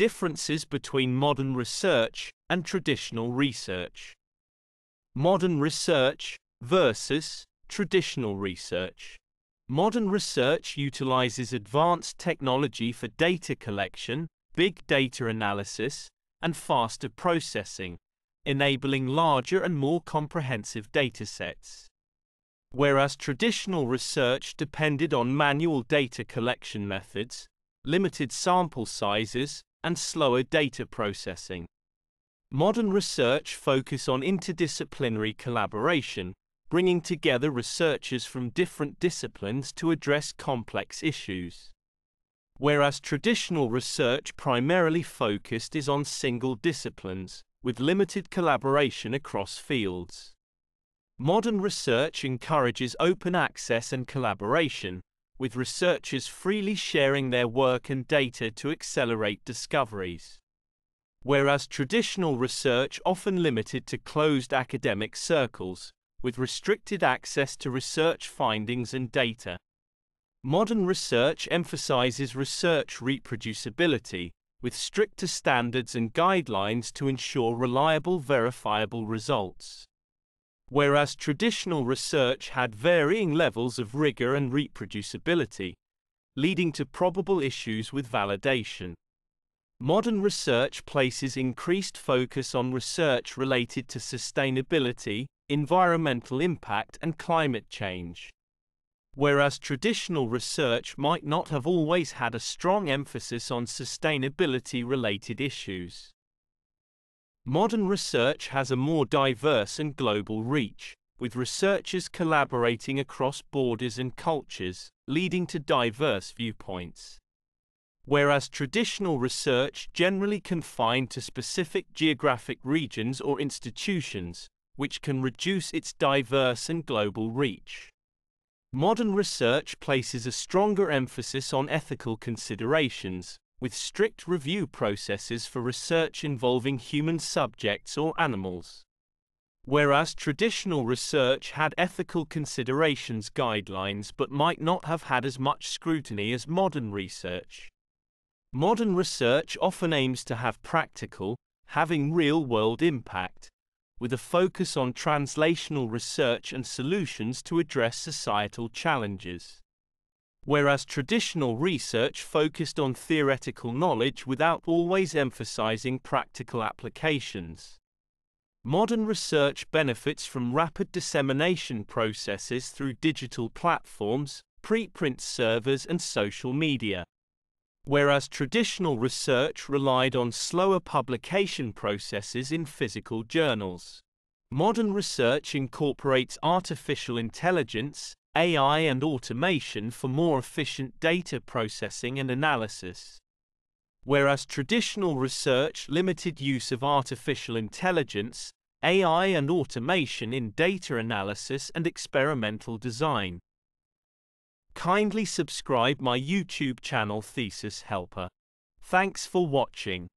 differences between modern research and traditional research. Modern research versus traditional research. Modern research utilizes advanced technology for data collection, big data analysis, and faster processing, enabling larger and more comprehensive datasets. Whereas traditional research depended on manual data collection methods, limited sample sizes, and slower data processing. Modern research focus on interdisciplinary collaboration, bringing together researchers from different disciplines to address complex issues. Whereas traditional research primarily focused is on single disciplines, with limited collaboration across fields. Modern research encourages open access and collaboration, with researchers freely sharing their work and data to accelerate discoveries. Whereas traditional research often limited to closed academic circles, with restricted access to research findings and data. Modern research emphasizes research reproducibility, with stricter standards and guidelines to ensure reliable verifiable results whereas traditional research had varying levels of rigor and reproducibility, leading to probable issues with validation. Modern research places increased focus on research related to sustainability, environmental impact, and climate change. Whereas traditional research might not have always had a strong emphasis on sustainability related issues. Modern research has a more diverse and global reach, with researchers collaborating across borders and cultures, leading to diverse viewpoints. Whereas traditional research generally confined to specific geographic regions or institutions, which can reduce its diverse and global reach. Modern research places a stronger emphasis on ethical considerations, with strict review processes for research involving human subjects or animals. Whereas traditional research had ethical considerations guidelines but might not have had as much scrutiny as modern research. Modern research often aims to have practical, having real world impact, with a focus on translational research and solutions to address societal challenges whereas traditional research focused on theoretical knowledge without always emphasizing practical applications. Modern research benefits from rapid dissemination processes through digital platforms, preprint servers, and social media. Whereas traditional research relied on slower publication processes in physical journals. Modern research incorporates artificial intelligence, AI and automation for more efficient data processing and analysis. Whereas traditional research limited use of artificial intelligence, AI and automation in data analysis and experimental design. Kindly subscribe my YouTube channel Thesis Helper. Thanks for watching.